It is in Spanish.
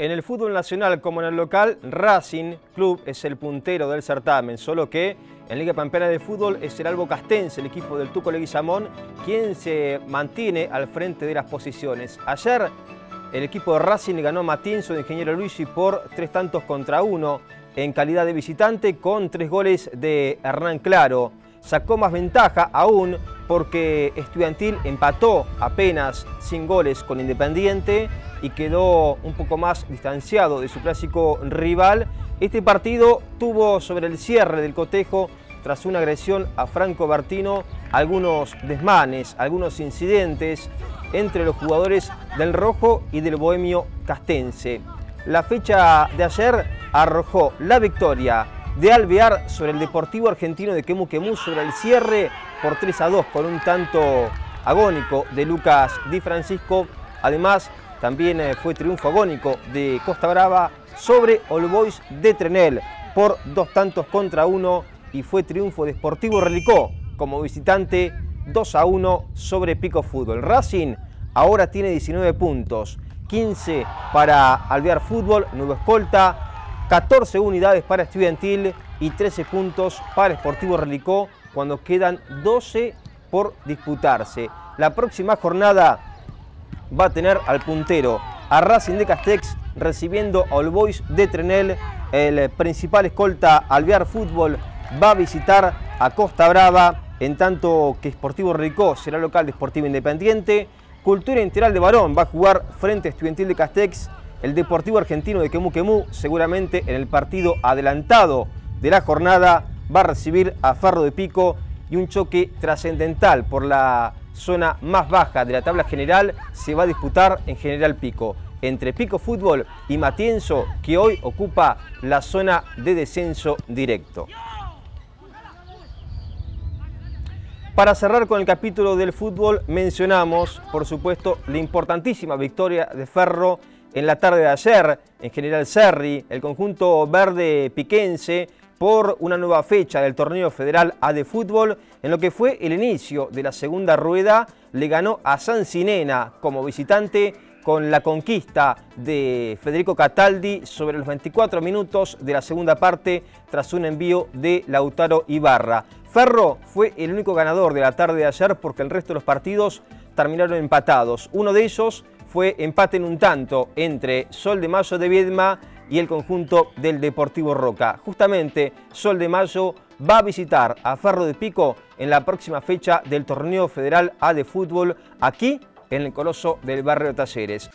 En el fútbol nacional como en el local, Racing Club es el puntero del certamen, solo que en Liga Pampeana de Fútbol es el Albo Castense, el equipo del Tuco Leguizamón, quien se mantiene al frente de las posiciones. Ayer el equipo de Racing ganó a Matinzo de Ingeniero Luigi por tres tantos contra uno en calidad de visitante con tres goles de Hernán Claro. Sacó más ventaja aún porque Estudiantil empató apenas sin goles con Independiente y quedó un poco más distanciado de su clásico rival. Este partido tuvo sobre el cierre del cotejo, tras una agresión a Franco Bertino, algunos desmanes, algunos incidentes entre los jugadores del Rojo y del Bohemio Castense. La fecha de ayer arrojó la victoria de Alvear sobre el Deportivo Argentino de Quemu Quemu sobre el cierre por 3 a 2 con un tanto agónico de Lucas Di Francisco. Además, también eh, fue triunfo agónico de Costa Brava sobre All Boys de Trenel por dos tantos contra uno y fue triunfo de Sportivo Relicó como visitante 2 a 1 sobre Pico Fútbol. Racing ahora tiene 19 puntos, 15 para Alvear Fútbol, Nuevo Escolta, 14 unidades para Estudiantil y 13 puntos para Sportivo Relicó cuando quedan 12 por disputarse. La próxima jornada va a tener al puntero a Racing de Castex recibiendo a All Boys de Trenel. El principal escolta Alvear Fútbol va a visitar a Costa Brava, en tanto que Sportivo Ricó será local de Sportivo Independiente. Cultura Integral de Barón va a jugar frente a Estudiantil de Castex. El Deportivo Argentino de Quemu seguramente en el partido adelantado de la jornada va a recibir a Ferro de Pico y un choque trascendental por la zona más baja de la tabla general, se va a disputar en General Pico, entre Pico Fútbol y Matienzo, que hoy ocupa la zona de descenso directo. Para cerrar con el capítulo del fútbol, mencionamos, por supuesto, la importantísima victoria de Ferro en la tarde de ayer en General Serri, el conjunto verde piquense por una nueva fecha del torneo federal A de fútbol, en lo que fue el inicio de la segunda rueda, le ganó a San Sinena como visitante con la conquista de Federico Cataldi sobre los 24 minutos de la segunda parte tras un envío de Lautaro Ibarra. Ferro fue el único ganador de la tarde de ayer porque el resto de los partidos terminaron empatados. Uno de ellos fue empate en un tanto entre Sol de Mayo de Viedma y el conjunto del Deportivo Roca. Justamente Sol de Mayo va a visitar a Ferro de Pico en la próxima fecha del Torneo Federal A de Fútbol aquí en el Coloso del Barrio Talleres.